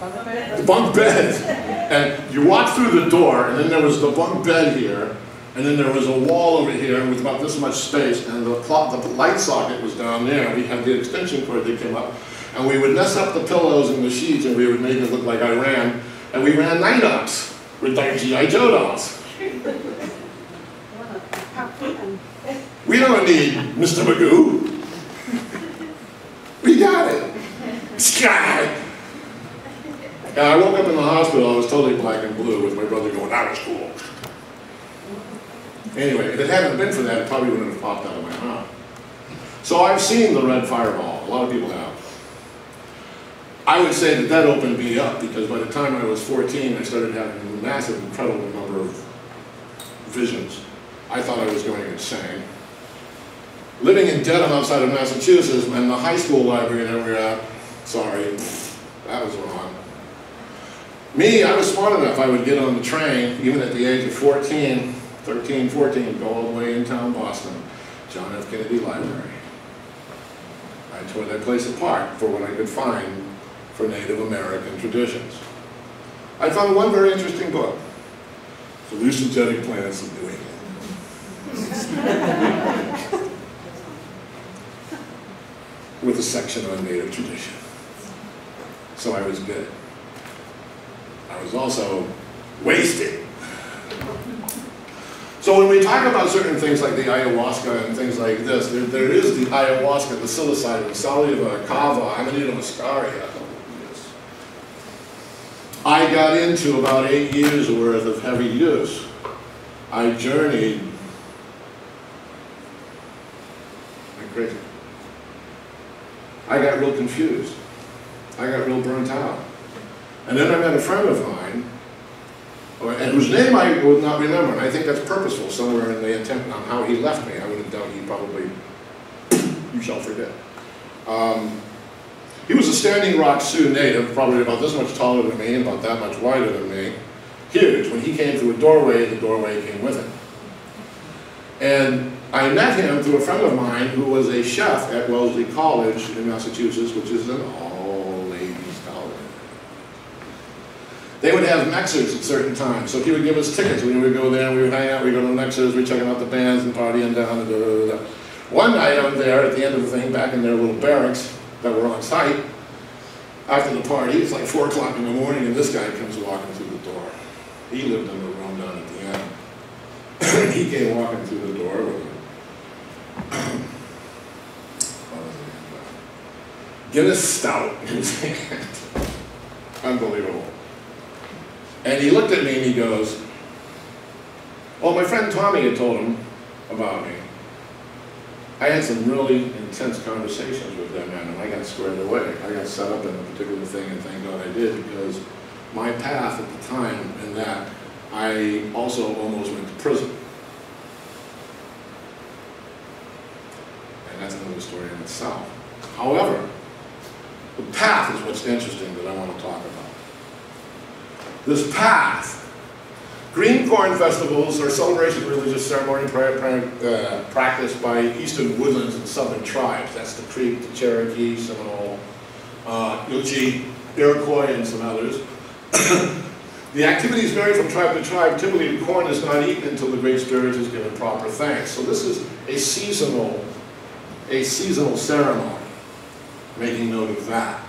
The bunk bed. And you walk through the door, and then there was the bunk bed here, and then there was a wall over here with about this much space, and the, the light socket was down there. We had the extension cord that came up, and we would mess up the pillows and the sheets, and we would make it look like I ran. And we ran night ups with like G.I. Joe dolls. We don't need Mr. Magoo. We got it. Sky. And I woke up in the hospital, I was totally black and blue with my brother going, out of school. Anyway, if it hadn't been for that, it probably wouldn't have popped out of my mouth. So I've seen the red fireball, a lot of people have. I would say that that opened me up because by the time I was 14, I started having a massive, incredible number of visions. I thought I was going insane. Living in Dedham outside of Massachusetts and the high school library that we were at, sorry, that was wrong. Me, I was smart enough, I would get on the train, even at the age of 14, 13, 14, go all the way in town Boston, John F. Kennedy Library. I tore that place apart for what I could find for Native American traditions. I found one very interesting book, Hallucinogenic Plants of New England. With a section on Native tradition. So I was good. I was also wasted. So when we talk about certain things like the ayahuasca and things like this, there, there is the ayahuasca, the psilocybin, salvia, kava, amanita muscaria. I got into about eight years worth of heavy use. I journeyed like crazy. I got real confused. I got real burnt out. And then I met a friend of mine, and whose name I would not remember, and I think that's purposeful somewhere in the intent on how he left me. I would have doubt he probably, you shall forget. Um, he was a Standing Rock Sioux native, probably about this much taller than me and about that much wider than me. Huge. When he came through a doorway, the doorway came with him. And I met him through a friend of mine who was a chef at Wellesley College in Massachusetts, which is an all-ladies college. They would have mexers at certain times, so he would give us tickets. We would go there, we would hang out, we'd go to the mexers, we'd checking out the bands and partying down. Da, da, da, One night I'm there at the end of the thing, back in their little barracks that were on site. After the party, it's like 4 o'clock in the morning, and this guy comes walking through the door. He lived in the room down at the end. he came walking through the door with Guinness Stout in his hand. Unbelievable. And he looked at me and he goes, well, my friend Tommy had told him about me. I had some really intense conversations with that man and I got squared away. I got set up in a particular thing and thank God I did because my path at the time in that, I also almost went to prison. And that's another story in itself. However, the path is what's interesting that I want to talk about. This path, green corn festivals are celebration religious ceremony uh, practiced by eastern woodlands and southern tribes. That's the Creek, the Cherokee, Seminole, uh, Iroquois, and some others. the activities vary from tribe to tribe. Typically, the corn is not eaten until the Great Spirit is given proper thanks. So this is a seasonal, a seasonal ceremony making note of that.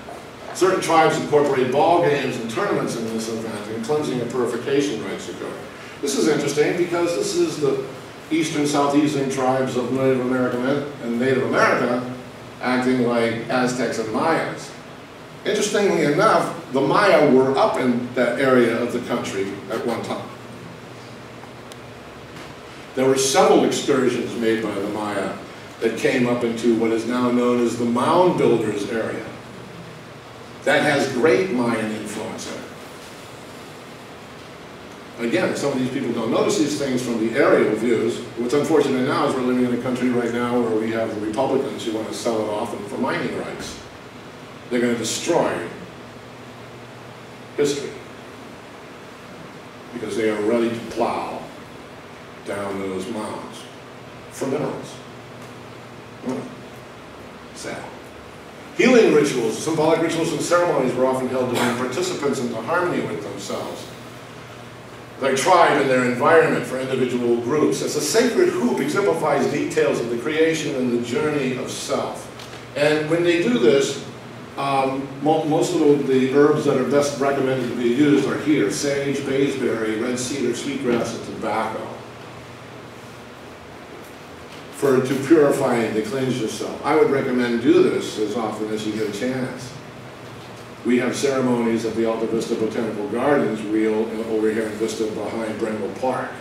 Certain tribes incorporate ball games and tournaments in this event, and cleansing and purification rites occur. This is interesting because this is the eastern, southeastern tribes of Native America and Native America acting like Aztecs and Mayas. Interestingly enough, the Maya were up in that area of the country at one time. There were several excursions made by the Maya that came up into what is now known as the Mound Builders area. That has great Mayan influence in it. Again, some of these people don't notice these things from the aerial views. What's unfortunate now is we're living in a country right now where we have Republicans who want to sell it off for mining rights. They're going to destroy history because they are ready to plow down those mounds for minerals. Hmm. Sad. Rituals, symbolic rituals and ceremonies were often held to bring participants into harmony with themselves, their tribe and their environment for individual groups. As a sacred hoop exemplifies details of the creation and the journey of self. And when they do this, um, most of the herbs that are best recommended to be used are here, sage, bayberry, red cedar, sweetgrass, and tobacco for to purify and to cleanse yourself. I would recommend do this as often as you get a chance. We have ceremonies at the Alta Vista Botanical Gardens real over here in Vista behind Brentwood Park.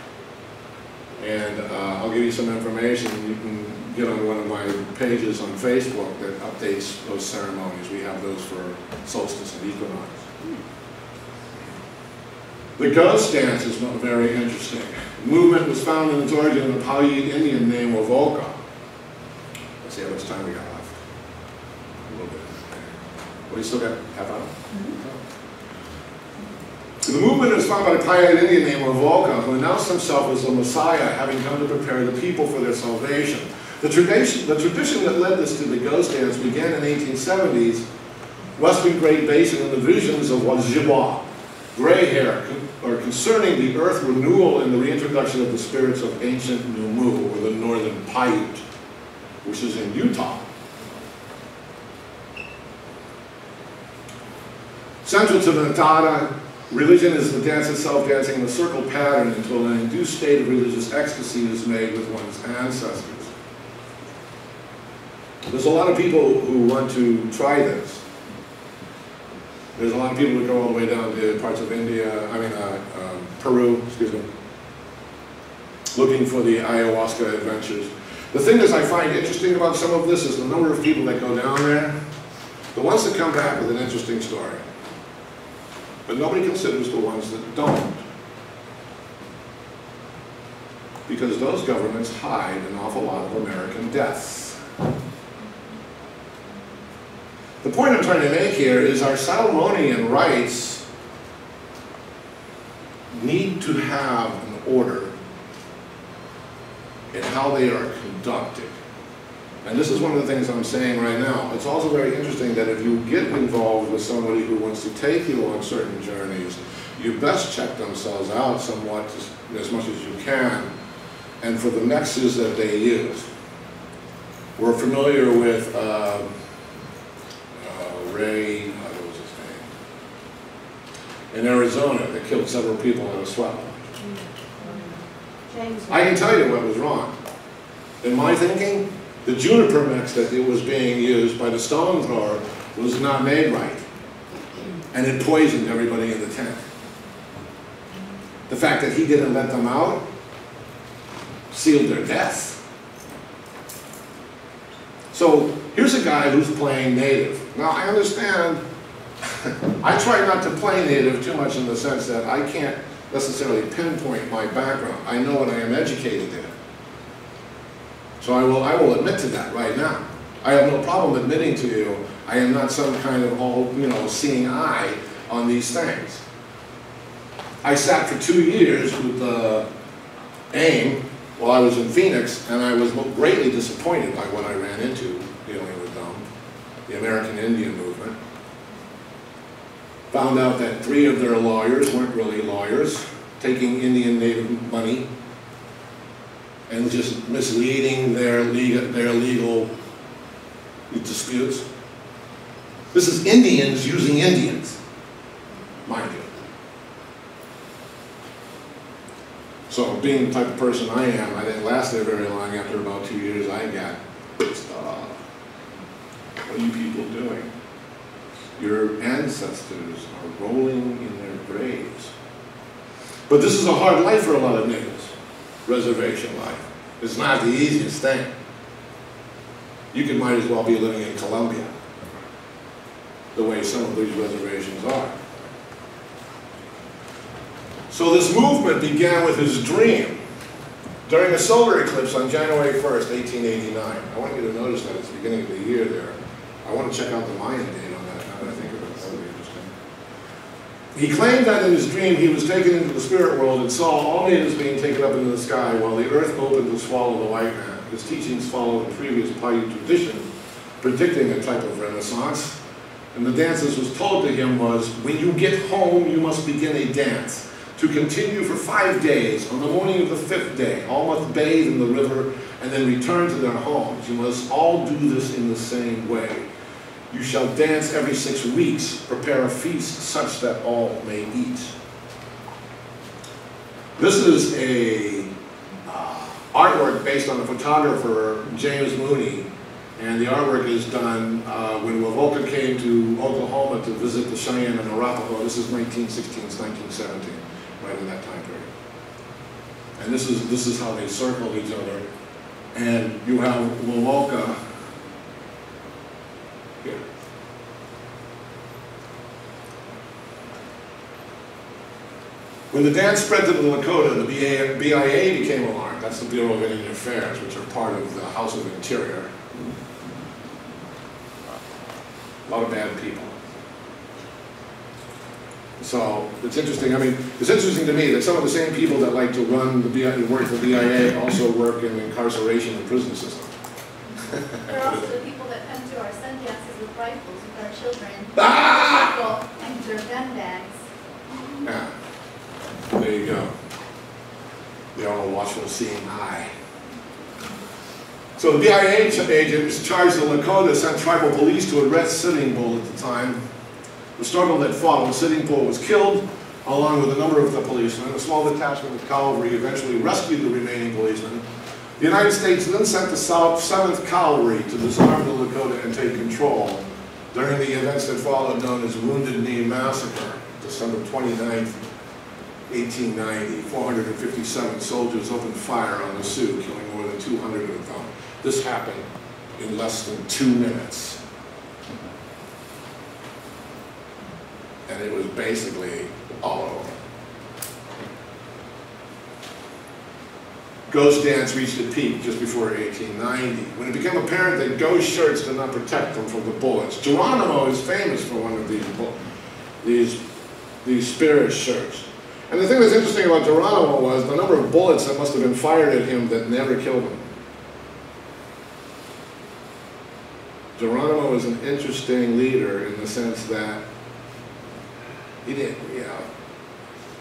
And uh, I'll give you some information. You can get on one of my pages on Facebook that updates those ceremonies. We have those for solstice and equinox. The ghost dance is not very interesting. The movement was found in its origin in the Paiute Indian name Wovoka. Let's see how much time we got left. A little bit. Well, you still got half hour? Mm -hmm. The movement is found by the Paiute Indian name Wovoka, who announced himself as the Messiah, having come to prepare the people for their salvation. The tradition, the tradition that led this to the ghost dance began in the 1870s, Western Great Basin in the visions of Wodziwob, gray hair, or concerning the earth renewal and the reintroduction of the spirits of ancient Numu, or the northern Paiute, which is in Utah. Central to the Natada, religion is the dance itself dancing in a circle pattern until an induced state of religious ecstasy is made with one's ancestors. There's a lot of people who want to try this. There's a lot of people that go all the way down to parts of India, I mean, uh, um, Peru, excuse me, looking for the ayahuasca adventures. The thing that I find interesting about some of this is the number of people that go down there, the ones that come back with an interesting story. But nobody considers the ones that don't. Because those governments hide an awful lot of American deaths. The point I'm trying to make here is our Salomonian rites need to have an order in how they are conducted. And this is one of the things I'm saying right now. It's also very interesting that if you get involved with somebody who wants to take you on certain journeys, you best check themselves out somewhat as much as you can and for the mixes that they use. We're familiar with uh, Ray, what was his name, in Arizona that killed several people in a sweat I can tell you what was wrong. In my thinking, the juniper mix that it was being used by the stone thrower was not made right. And it poisoned everybody in the tent. The fact that he didn't let them out sealed their death. So here's a guy who's playing native. Now, I understand, I try not to play native too much in the sense that I can't necessarily pinpoint my background. I know what I am educated in. So I will, I will admit to that right now. I have no problem admitting to you I am not some kind of all, you know, seeing eye on these things. I sat for two years with uh, AIM while I was in Phoenix, and I was greatly disappointed by what I ran into the American Indian movement. Found out that three of their lawyers weren't really lawyers, taking Indian native money and just misleading their legal, their legal disputes. This is Indians using Indians, mind you. So being the type of person I am, I didn't last there very long. After about two years, I got. What are you people doing? Your ancestors are rolling in their graves. But this is a hard life for a lot of natives, reservation life. It's not the easiest thing. You could might as well be living in Colombia, the way some of these reservations are. So this movement began with his dream during a solar eclipse on January 1st, 1889. I want you to notice that it's the beginning of the year there. I want to check out the Mayan date on that now that I think of it. That would be interesting. He claimed that in his dream he was taken into the spirit world and saw all natives being taken up into the sky while the earth opened to swallow the white man. His teachings followed the previous Paiute tradition predicting a type of renaissance. And the dance as was told to him was, when you get home, you must begin a dance. To continue for five days, on the morning of the fifth day, all must bathe in the river and then return to their homes. You must all do this in the same way. You shall dance every six weeks, prepare a feast such that all may eat. This is a uh, artwork based on the photographer James Mooney, and the artwork is done uh, when Wovoka came to Oklahoma to visit the Cheyenne and Arapaho. This is 1916, 1917, right in that time period. And this is, this is how they circle each other. And you have Wovoka here. When the dance spread to the Lakota, the BIA became alarmed. That's the Bureau of Indian Affairs, which are part of the House of Interior. A lot of bad people. So it's interesting. I mean, it's interesting to me that some of the same people that like to run the BIA, and work for the BIA also work in the incarceration and prison system. There are also the people that come to our sun dances with rifles with our children. Ah! And their gun bags. Yeah. There you go. They all watchful seeing eye. So the BIA agents charged the Lakota sent tribal police to arrest Sitting Bull at the time. The struggle that followed, Sitting Bull was killed along with a number of the policemen. A small detachment of cavalry eventually rescued the remaining policemen. The United States then sent the South 7th Cavalry to disarm the Lakota and take control during the events that followed known as Wounded Knee Massacre, December 29th, 1890, 457 soldiers opened fire on the Sioux, killing more than 200 of them. This happened in less than two minutes. And it was basically all over. Ghost dance reached a peak just before 1890, when it became apparent that ghost shirts did not protect them from the bullets. Geronimo is famous for one of these, these, these spirit shirts. And the thing that's interesting about Geronimo was the number of bullets that must have been fired at him that never killed him. Geronimo was an interesting leader in the sense that he didn't, you know,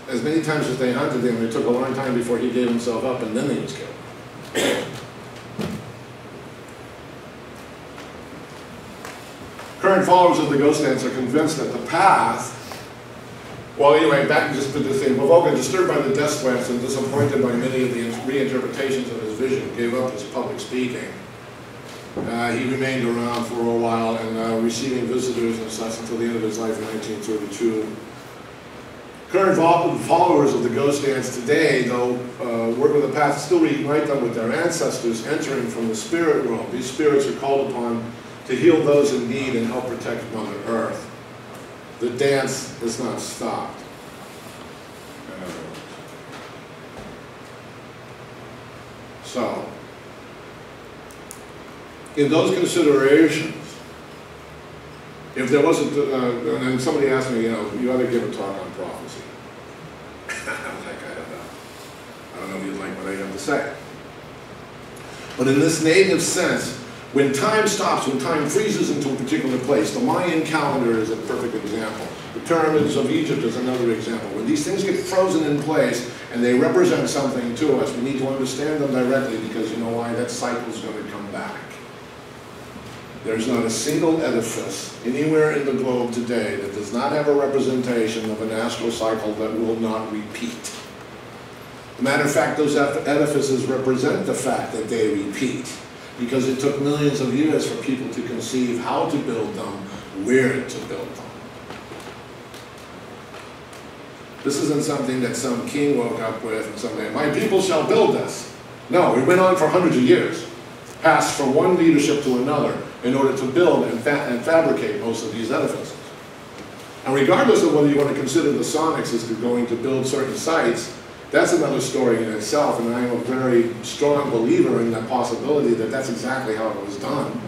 as many times as they hunted him, it took a long time before he gave himself up and then he was killed. Current followers of the ghost dance are convinced that the path well, anyway, back just to this thing, Wovoka, disturbed by the death threats and disappointed by many of the reinterpretations of his vision, gave up his public speaking. Uh, he remained around for a while and uh, receiving visitors and such until the end of his life in 1932. Current followers of the ghost dance today, though, uh, work with the past, still reunite them with their ancestors entering from the spirit world. These spirits are called upon to heal those in need and help protect Mother Earth the dance has not stopped. So, in those considerations, if there wasn't, uh, and somebody asked me, you know, you ought to give a talk on prophecy. I was like, I don't know. I don't know if you'd like what I have to say. But in this native sense, when time stops, when time freezes into a particular place, the Mayan calendar is a perfect example. The pyramids of Egypt is another example. When these things get frozen in place and they represent something to us, we need to understand them directly because you know why? That cycle is going to come back. There's not a single edifice anywhere in the globe today that does not have a representation of an astral cycle that will not repeat. matter of fact, those edifices represent the fact that they repeat because it took millions of years for people to conceive how to build them, where to build them. This isn't something that some king woke up with and someday, my people shall build this. No, it went on for hundreds of years, passed from one leadership to another in order to build and, fa and fabricate most of these edifices. And regardless of whether you want to consider the Sonics as going to build certain sites, that's another story in itself, and I'm a very strong believer in the possibility that that's exactly how it was done.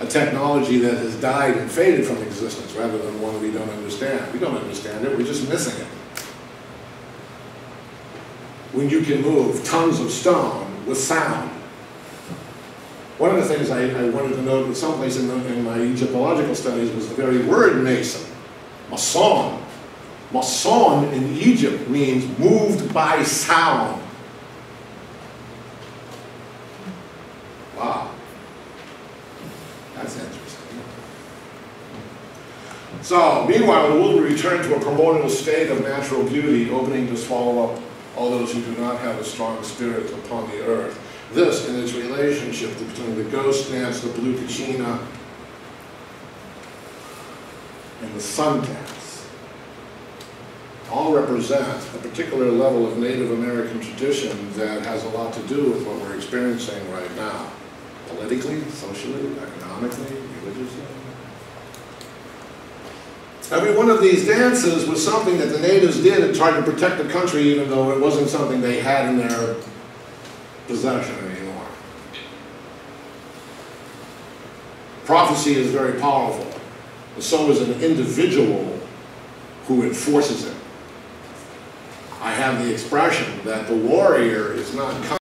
A technology that has died and faded from existence rather than one we don't understand. We don't understand it, we're just missing it. When you can move tons of stone with sound, One of the things I, I wanted to note in someplace in, the, in my Egyptological studies was the very word mason, mason. Mason in Egypt means moved by sound. Wow. That's interesting. So, meanwhile, the world will return to a primordial state of natural beauty, opening to swallow up all those who do not have a strong spirit upon the earth. This, in its relationship between the ghost dance, the blue kachina, and the sun dance, represent a particular level of Native American tradition that has a lot to do with what we're experiencing right now, politically, socially, economically, religiously. Every one of these dances was something that the natives did and tried to protect the country even though it wasn't something they had in their possession anymore. Prophecy is very powerful, and so is an individual who enforces it. Have the expression that the warrior is not